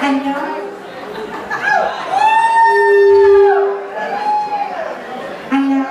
Aló. Aló.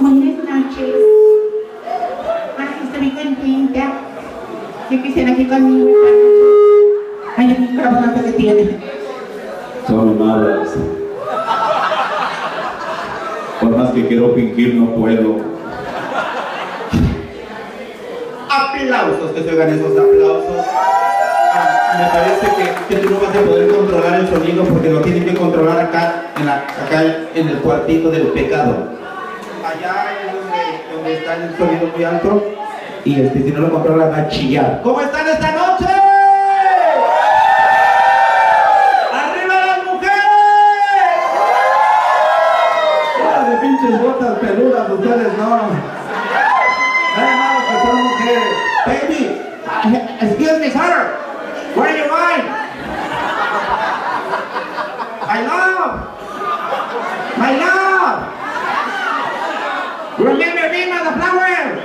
Buenas noches. Ay, estoy contenta. Yo quisiera aquí conmigo esta noche. Ay, el micrófono que tiene. Son malas. Por más que quiero fingir, no puedo. Aplausos, que se oigan esos aplausos. Ah, me parece que, tú no vas a poder controlar el sonido porque lo tienen que controlar acá en, acá en el cuartito del pecado. Allá es donde, está el sonido muy alto y este, si no lo controlan va a chillar. ¿Cómo están esta noche? ¡Arriba las mujeres! ¡Hola de pinches botas peludas ustedes no! Nada más que son mujeres. Baby, excuse me, sir. Where are you going? My love. My love. Remember me, motherflower.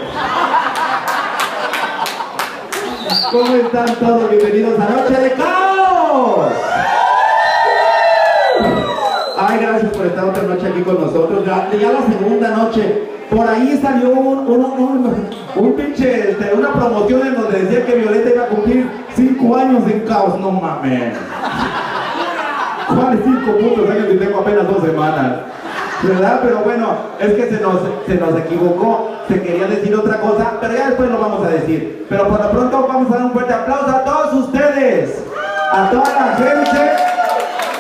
¿Cómo están todos? Bienvenidos a Noche de Caos. Ay, gracias por estar otra noche aquí con nosotros. Ya, la segunda noche. Por ahí salió un, un, un, un pinche, este, una promoción en donde decía que Violeta iba a cumplir cinco años en caos. No mames. ¿Cuáles cinco putos años si tengo apenas dos semanas? ¿Verdad? Pero bueno, es que se nos, se nos equivocó. Se quería decir otra cosa, pero ya después lo vamos a decir. Pero por lo pronto vamos a dar un fuerte aplauso a todos ustedes. A toda la gente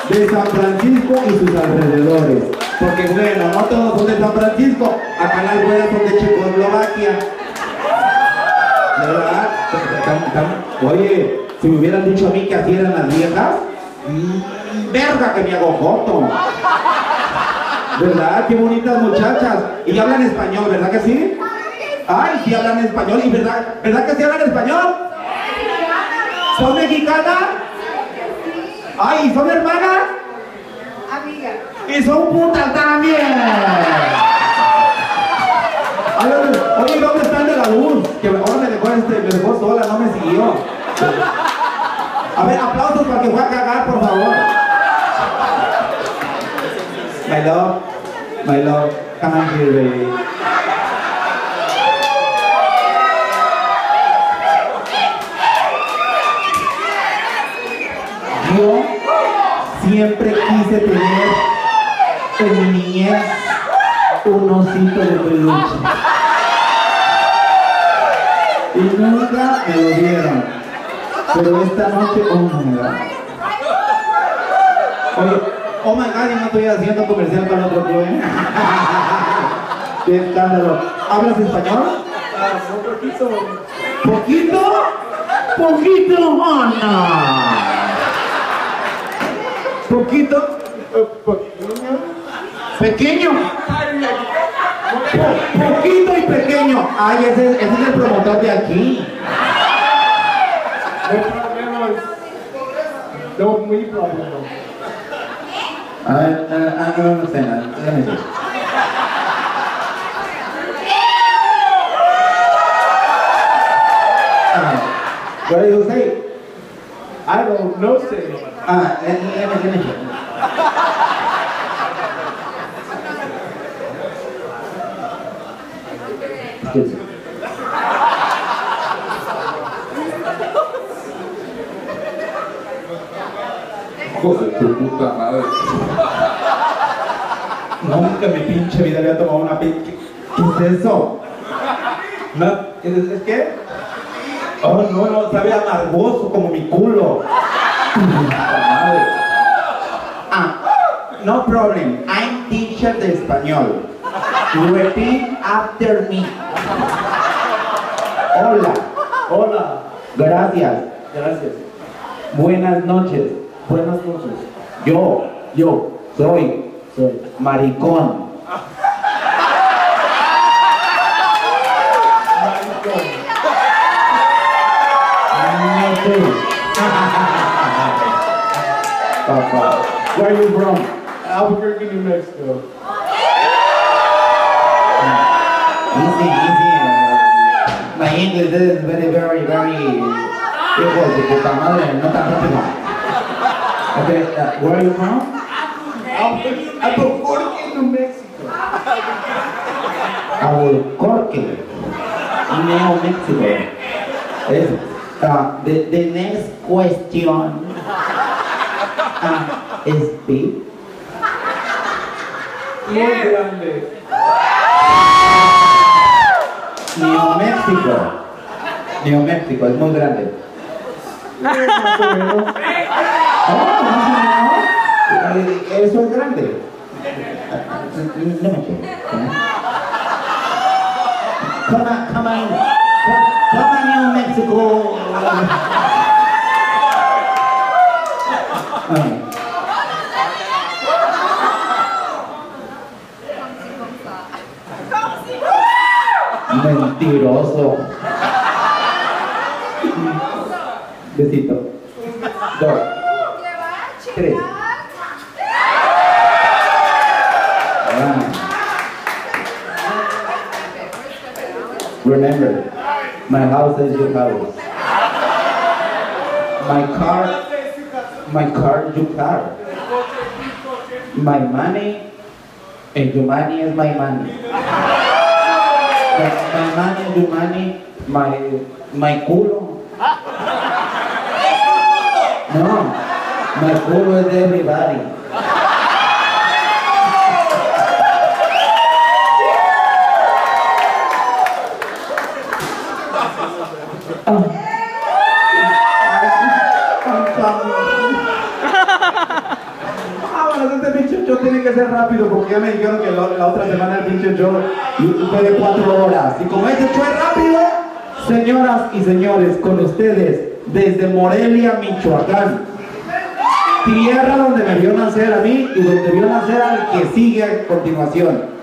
de San Francisco y sus alrededores. Porque bueno, no todos son de San Francisco, acá las güeras son de Checoslovaquia. ¿Verdad? Oye, si me hubieran dicho a mí que así eran las viejas, mm, verga que me hago foto. ¿Verdad? Qué bonitas muchachas. Y hablan español, ¿verdad que sí? Ay, sí hablan español. ¿Y verdad, verdad que sí hablan español? ¿Son mexicanas? Ay, ¿son hermanas? Amiga. Y son putas también. Ay, oye, oye, ¿dónde está el de la luz? Que ahora me dejó, este, me dejó sola, no me siguió. A ver, aplausos para que fue a cagar, por favor. My love, my love, come on here, baby. Yo siempre quise tener en mi niñez un osito de peluche. Y nunca me lo dieron. Pero esta noche, oh my god. Oye, oh my god, no estoy haciendo comercial para otro club, ¿eh? Qué escándalo. ¿Hablas español? un poquito. ¿Poquito? ¿Poquito? Oh, no. ¿Poquito? ¿Pequeño? Po- poquito y pequeño. Ay, ese, ese es el promotor de aquí. No, muy problema. A ver, eh, ah, no, no sé nada. Déjame ver. Ah, What do you say? I don't know. Ah, let, let me me. Hijo de tu puta madre. Nunca en mi pinche vida había tomado una pinche. ¿Qué es eso? No, ¿Es, es qué? Oh, no, no, sabe amargoso como mi culo. Madre. Ah, no problem. I'm teacher de español. Repeat after me. Hola. Hola. Gracias. Gracias. Buenas noches. Buenas noches. Yo, yo, soy Soy. maricón. Papá. Where are you from? Albuquerque, New Mexico. My English is very, very, very Hijo de puta madre, no tan rápido. Okay, uh, where are you from? Albuquerque, New Mexico. Albuquerque, New Mexico. Es, uh, the, the next question uh, is big. Muy grande. New Mexico. New Mexico, es muy grande. Más o menos. Oh, más o menos. Eso es grande. No me. Come on, come on. Come, come on, New Mexico. Ah. Mentiroso. Besito. Dos. Tres. Ah. Remember, my house is your house. My car, my car, your car. My money, and your money is my money. My, my money, your money, my, my culo. My culo is everybody. Pinche show tiene que ser rápido porque ya me dijeron que la, la otra semana el pinche show fue de cuatro horas. Y como este show es rápido, señoras y señores, con ustedes, desde Morelia, Michoacán, tierra donde me vio nacer a mí y donde vio nacer al que sigue a continuación.